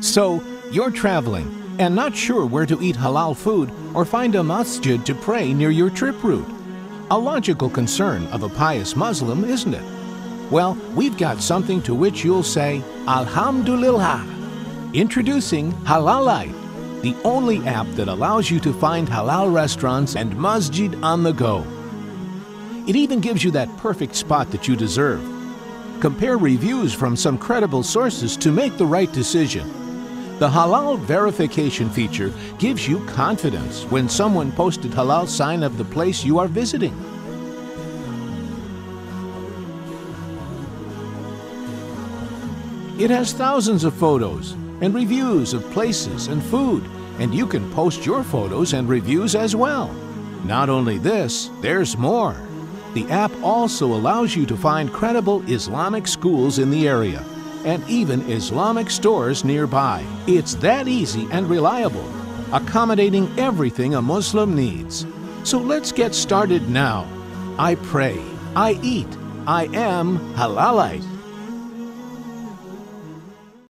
So, you're traveling and not sure where to eat halal food or find a masjid to pray near your trip route. A logical concern of a pious Muslim, isn't it? Well, we've got something to which you'll say, Alhamdulillah. Introducing Halalite, the only app that allows you to find halal restaurants and masjid on the go. It even gives you that perfect spot that you deserve. Compare reviews from some credible sources to make the right decision. The halal verification feature gives you confidence when someone posted halal sign of the place you are visiting. It has thousands of photos and reviews of places and food, and you can post your photos and reviews as well. Not only this, there's more. The app also allows you to find credible Islamic schools in the area and even Islamic stores nearby. It's that easy and reliable, accommodating everything a Muslim needs. So let's get started now. I pray, I eat, I am halalite.